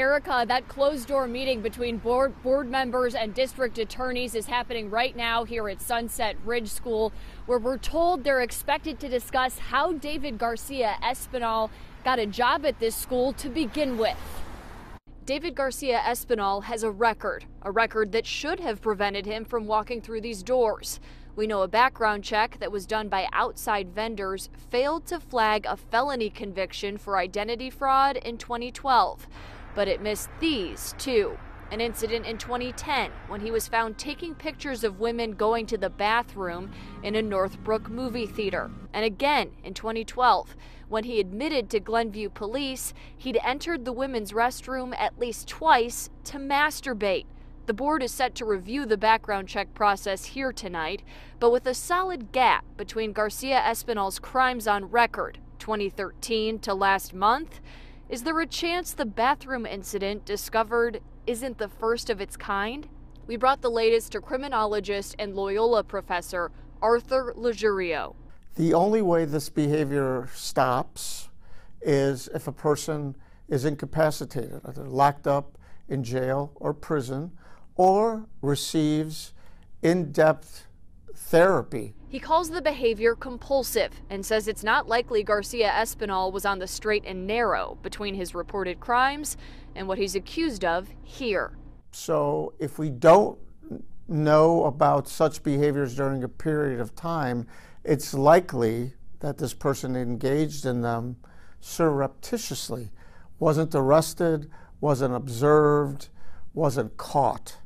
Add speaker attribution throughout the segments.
Speaker 1: Erica, that closed door meeting between board, board members and district attorneys is happening right now here at Sunset Ridge School, where we're told they're expected to discuss how David Garcia Espinal got a job at this school to begin with. David Garcia Espinal has a record, a record that should have prevented him from walking through these doors. We know a background check that was done by outside vendors failed to flag a felony conviction for identity fraud in 2012 but it missed these too. An incident in 2010 when he was found taking pictures of women going to the bathroom in a Northbrook movie theater. And again in 2012 when he admitted to Glenview police he'd entered the women's restroom at least twice to masturbate. The board is set to review the background check process here tonight, but with a solid gap between Garcia Espinal's crimes on record, 2013 to last month, is there a chance the bathroom incident discovered isn't the first of its kind? We brought the latest to criminologist and Loyola professor Arthur Lurigio.
Speaker 2: The only way this behavior stops is if a person is incapacitated, either locked up in jail or prison, or receives in depth therapy.
Speaker 1: He calls the behavior compulsive and says it's not likely Garcia Espinal was on the straight and narrow between his reported crimes and what he's accused of here.
Speaker 2: So if we don't know about such behaviors during a period of time, it's likely that this person engaged in them surreptitiously, wasn't arrested, wasn't observed, wasn't caught.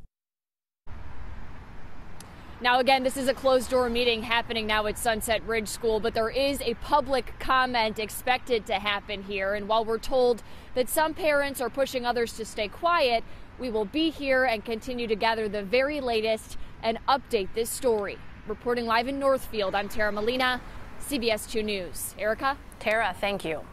Speaker 1: Now, again, this is a closed door meeting happening now at Sunset Ridge School, but there is a public comment expected to happen here. And while we're told that some parents are pushing others to stay quiet, we will be here and continue to gather the very latest and update this story. Reporting live in Northfield, I'm Tara Molina, CBS 2 News. Erica?
Speaker 3: Tara, thank you.